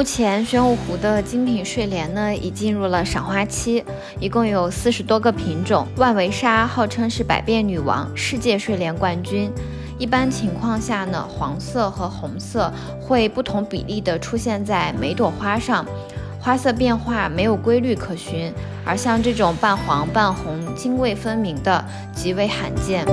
目前玄武湖的精品睡莲呢，已进入了赏花期，一共有四十多个品种。万维莎号称是百变女王，世界睡莲冠军。一般情况下呢，黄色和红色会不同比例的出现在每朵花上，花色变化没有规律可循，而像这种半黄半红、泾渭分明的极为罕见。